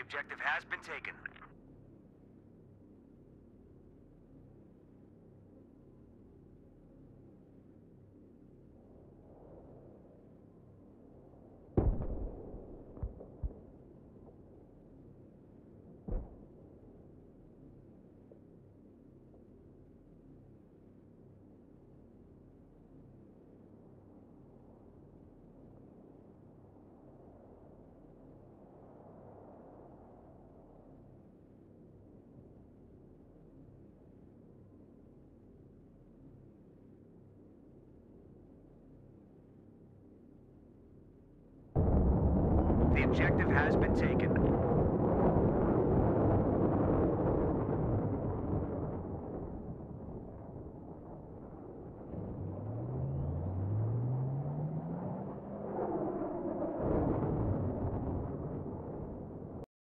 objective has been taken. The objective has been taken.